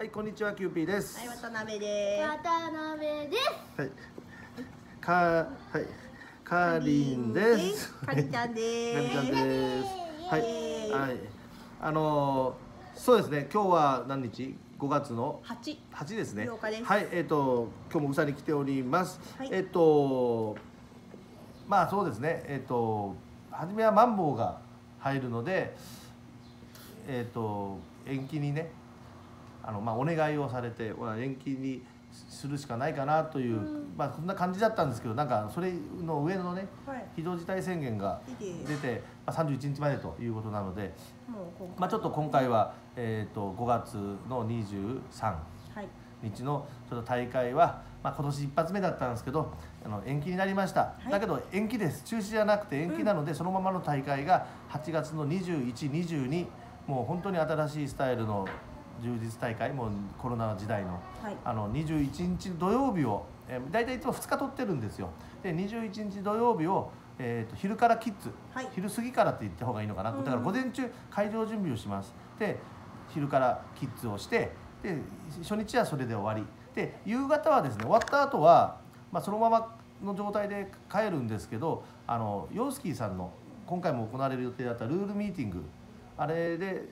はい、こんにちは、キューピーです。はい、渡辺です。渡辺です。はい。か、はい。かりんです。かりちゃんでかりちゃんす。です。はい。はい。あのーそうですね。今日は何日？5月の？八。8ですね。8日ですはい。えっ、と今日もうさに来ております。はいえっ、とまあそうですね。えっ、と初めはマンボウが入るので、えっ、と延期にね。あのまあ、お願いをされてまあ延期にするしかないかなという、まあこんな感じだったんですけどなんかそれの上のねはい。非常事態宣言が出て、まあ、31日までということなので、まあ、ちょっと今回は、えー、と5月の23はい。日のちょっと大会は、まあ、今年一発目だったんですけどあの延期になりました、い。だけど延期です。中止じゃなくて延期なので、そのままの大会が8月の2122もう本当に新しいスタイルの充実大会もうコロナ時代のはい。あの21日土曜日を、えー、大体いつも2日取ってるんですよ。で21日土曜日を、えー、と昼からキッズ、はい。昼過ぎからって言った方がいいのかな、うん。だから午前中会場準備をします。で昼からキッズをしてで初日はそれで終わり。で夕方はですね終わった後は、まあ、そのままの状態で帰るんですけどあのヨースキーさんの今回も行われる予定だったルールミーティングあれで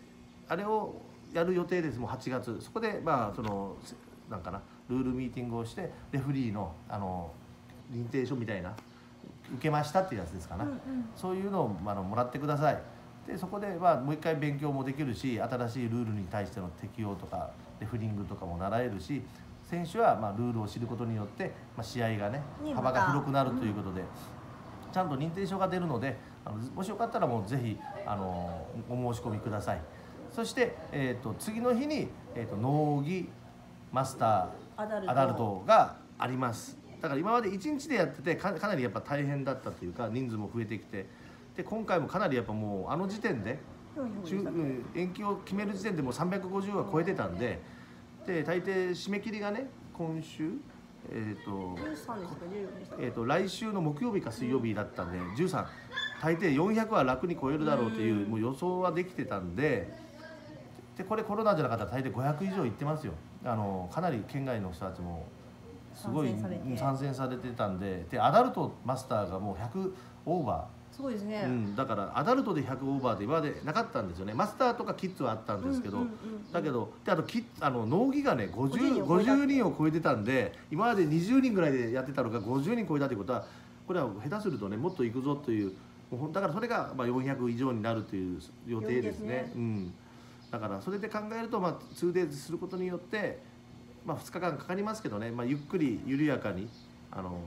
あれをやる予定です。もう8月。そこでまあそのなんかな。ルールミーティングをしてレフリーのあの認定書みたいな受けましたっていうやつですかな、うんうん。そういうのをあのもらってください。でそこでまあもう一回勉強もできるし新しいルールに対しての適用とかレフリングとかも習えるし選手はまあルールを知ることによって、まあ、試合がねね幅が広くなるということで、ちゃんと認定証が出るのであのもしよかったらもうぜひあのお申し込みくださいそして、えー、と次の日に、えー、と農技マスタ。ーアダルトがありますだから今まで1日でやっててかかなりやっぱ大変だったというか人数も増えてきてで今回もかなりやっぱもうあの時点で延期を決める時点でもう350は超えてたんでで大抵締め切りがね今週えっ、と十三ですか、十四でした。えー、と来週の木曜日か水曜日だったんで、13大抵400は楽に超えるだろうという,、うんもう予想はできてたんででこれコロナじゃなかったら大抵500以上いってますよ。あのかなり県外の人たちもすごい参戦されて。たんででアダルトマスターがもう100オーバすごいですね。ー、うん、だからアダルトで100オーバーで今までなかったんですよね。マスターとかキッズはあったんですけど、だけどであとキッあの農技がね 50, 50人を超えた50人を超えてたんで今まで20人ぐらいでやってたのが50人超えたということはこれは下手するとねもっといくぞというだからそれがまあ400以上になるという予定ですね。予定ですね。うん、だからそれで考えると、まあ、2days することによって、まあ、2日間かかりますけどね、まあ、ゆっくり緩やかにあの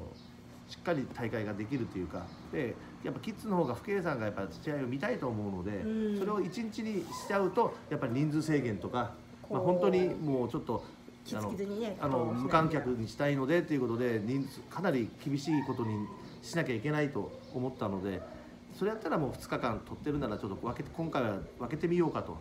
しっかり大会ができるというかでやっぱキッズの方が不計算がやっぱ試合を見たいと思うので、うん。それを1日にしちゃうとやっぱり人数制限とか、まあ、本当にもうちょっとキあの。あの無観客にしたいのでということで人数かなり厳しいことにしなきゃいけないと思ったのでそれやったらもう2日間取ってるならちょっと分けて今回は分けてみようかと、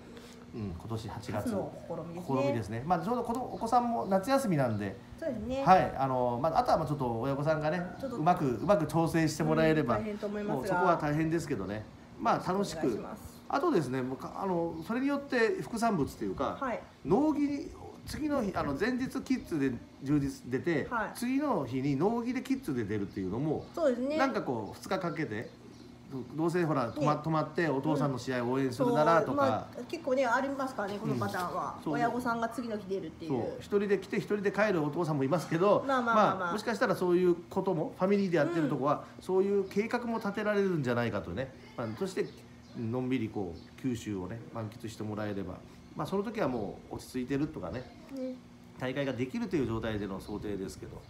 うん、今年8月。初の試みです試ね。みですね、まあ、ちょうどこのお子さんも夏休みなんで、そうですね。はい。あのまあ、あとはまあちょっと親御さんがねうまくうまく調整してもらえれば、うんもうそこは大変ですけどね。まあ楽しく。あとですねもうかあのそれによって副産物というか、はい。農技に次の日あの前日キッズで充実出て、はい。次の日に農技でキッズで出るっていうのも、そうですね。なんかこう2日かけてどどうせほら泊ま,、ね泊まってお父さんの試合を応援するならとか、まあ、結構ねありますからねこのパターンは、う。ん親御さんが次の日出るっていそう。う一人で来て一人で帰るお父さんもいますけどもしかしたらそういうこともファミリーでやってるとこは、そういう計画も立てられるんじゃないかとね、まあ、そしてのんびりこう九州をね満喫してもらえれば、まあ、その時はもう落ち着いてるとかね。ね。大会ができるという状態での想定ですけど。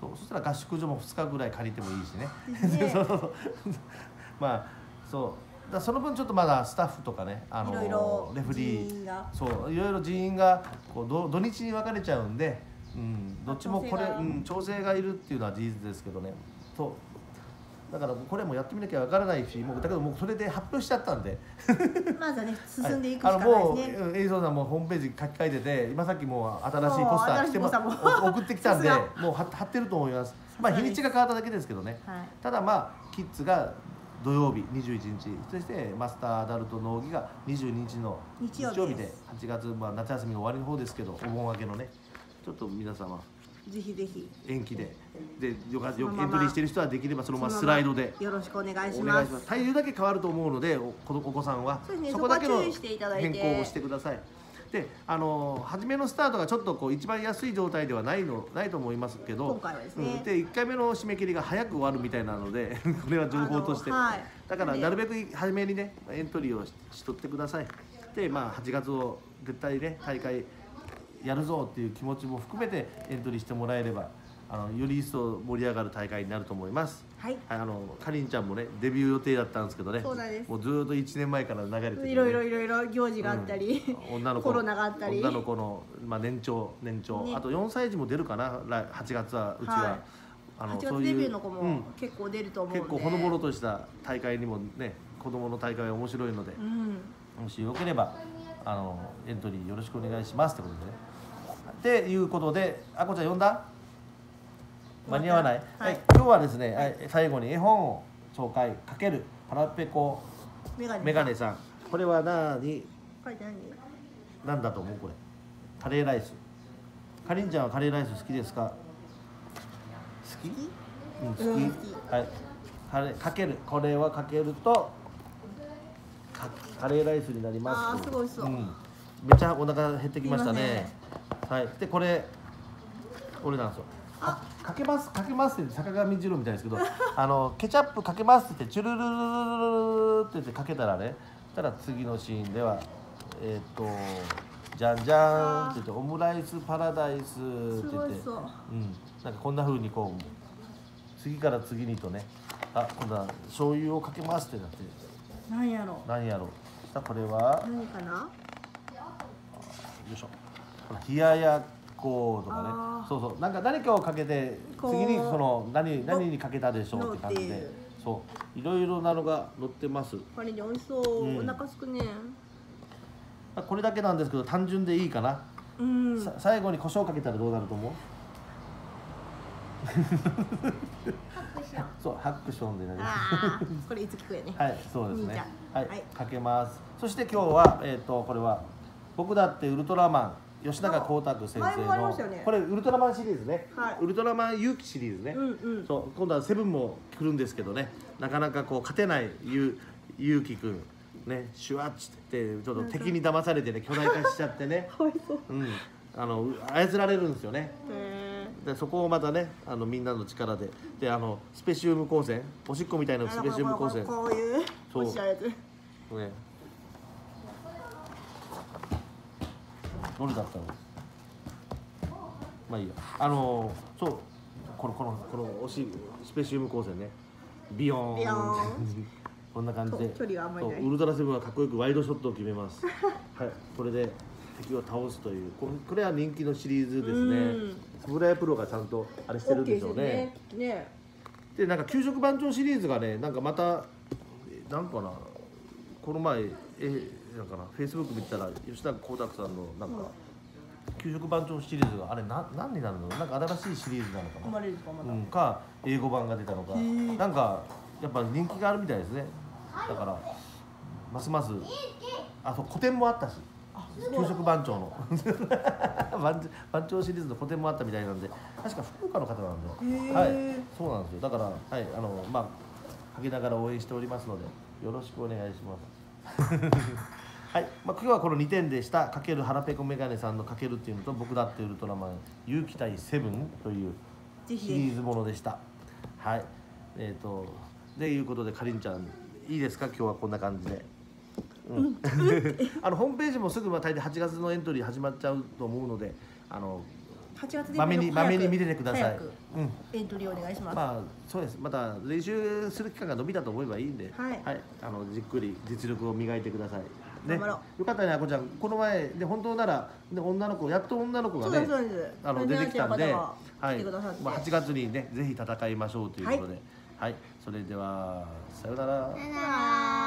そうそしたら合宿所も2日ぐらい借りてもいいしね。ね。そうそうそうまあそう。だその分ちょっとまだスタッフとかねあのいろいろレフリーそういろいろ人員がこうど土日に分かれちゃうんで、うん、どっちもこれ、調整が。うん、調整がいるっていうのは事実ですけどね。そうだからこれもやってみなきゃ分からないしもうだけどもうそれで発表しちゃったんで。まず はね進んでいくしあかないのもうですね、うん映像さんもホームページ書き換えてて今さっきもう新しいポスター来てまも。送ってきたんで もう貼貼ってると思います。まあ日にちが変わっただけですけどね。はい。ただまあキッズが土曜日21日。そしてマスターアダルト農技が22日の日曜日でです8月、まあ、夏休みの終わりの方ですけどお盆明けのね。ちょっと皆様ぜひぜひ。延期で。でよかよエントリーしてる人はできればそのままスライドで。よろしくお願いします。体重だけ変わると思うのでおこのお子さんはそね。こだけのそこだいて。変更をしてくださいであの初めのスタートがちょっとこう一番安い状態ではないのないと思いますけど今回はですね。うんで1回目の締め切りが早く終わるみたいなので これは情報として、はい。だからでなるべく初めにねエントリーをししとってください。でまあ8月を絶対ね大会やるぞっていう気持ちも含めてエントリーしてもらえればあのより一層盛り上がる大会になると思います。はい。はい、あのかりんちゃんもねデビュー予定だったんですけどね。そうなんです。もうずーっと1年前から流れててね、いろいろいろいろ行事があったり、うん。女の子コロナがあったり。女の子の、まあ、年長年長、ね。あと4歳児も出るかな？来8月はうちは、はい。あ8そういう月デビューの子うん。も結構出ると思うんで、結構ほのぼのとした大会にもね子供の大会は面白いのでう、ん。もしよければあのエントリーよろしくお願いしますってことでね。っていうことであこちゃん呼んだ？間に合わない、はい。今日はですね、はい。最後に絵本を紹介かける腹ペコメガネ。さん。これは何書いて何？なんだと思うこれ？カレーライス。かりんちゃんはカレーライス好きですか？好き？うん好き,、うん好き。はい。カレーかける。これはかけるとかカレーライスになります。あーすごいそう。うん、めっちゃお腹減ってきましたね。はい。でこれこれなんですよ。あかけますかけますって坂上二郎みたいですけど あのケチャップかけますって言ってチュルルルルルルルって言ってかけたらねたら次のシーンではえーっとじゃんじゃんって言ってオムライスパラダイスって言ってう。うん、なんかこんな風にこう次から次にとねあ今度は醤油をかけますってなって。何やろ。何やろ。うさあこれは何かな？よいしょ。冷ややっことかね。そうそう。なんか何かをかけて次にその何何にかけたでしょうって感じで。そう。いろいろなのが載ってます。これで美味しそう、うんお腹すくね。まあこれだけなんですけど単純でいいかな、うん。さ最後に胡椒かけたらどうなると思う？そうハックションでなりますあー。これいつ聞くやね。はい、そうですね。はい、はい。かけます。そして今日は、えっ、と、これは。僕だってウルトラマン。吉永光太先生のね。これウルトラマンシリーズね、はい。ウルトラマン勇気シリーズね、うんうん。そう今度はセブンも来るんですけどね。なかなかこう勝てないゆ勇気くんね。シュワッチってちょっと敵に騙されてね巨大化しちゃってね。う。うん。あの操られるんですよね。へでそこをまたねあのみんなの力で。であのスペシウム光線おしっこみたいなースペシウム光線こういうそう。おしゃれやつねどれだったの。まあいいや。あのそう。このこのこのおしスペシウム光線ね。ビヨーン。こんな感じで。と距離があんまりない。ウルトラセブンはかっこよくワイドショットを決めます。はい。これで敵を倒すという。ここれは人気のシリーズですうん。ねスブラヤプロがちゃんとあれしてるんでしょうね。ですね。ね。でなんか給食番長シリーズがねなんかまたえなんかな。この前えなんかなフェイスブック見たら吉田光沢さんのなんか、給食番長シリーズがあれな何になるの？なんか新しいシリーズなのか生なまれるかまた、うん、か英語版が出たのか。ー。なんかやっぱ人気があるみたいですね。だからますますあそう古典もあったし。給食番長の。番番長シリーズの古典もあったみたいなんで確か福岡の方なんで、へー。はい。そうなんですよ。だからはいあのまあかけながら応援しておりますのでよろしくお願いします はい、まあ、今日はこの2点でした。かける腹ペコメガネさんのかけるっていうのと僕だってウルトラマン勇気対セブンというシリーズものでした。はい。えっ、と、でいうことで、かりんちゃん、いいですか、今日はこんな感じで。うん、あのホームページもすぐまあ大体8月のエントリー始まっちゃうと思うので、あの8月でまめにまめに見ててください。うん。エントリーお願いします、まあそうです。また練習する期間が伸びたと思えばいいんで、はいあのじっくり実力を磨いてください。ねよかったね、あこちゃん。この前で本当ならで女の子やっと女の子がねあの出てきたんで、ははいまあ、8月にねぜひ戦いましょうということで、はい、それではさようなら。さよなら